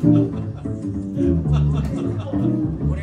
これ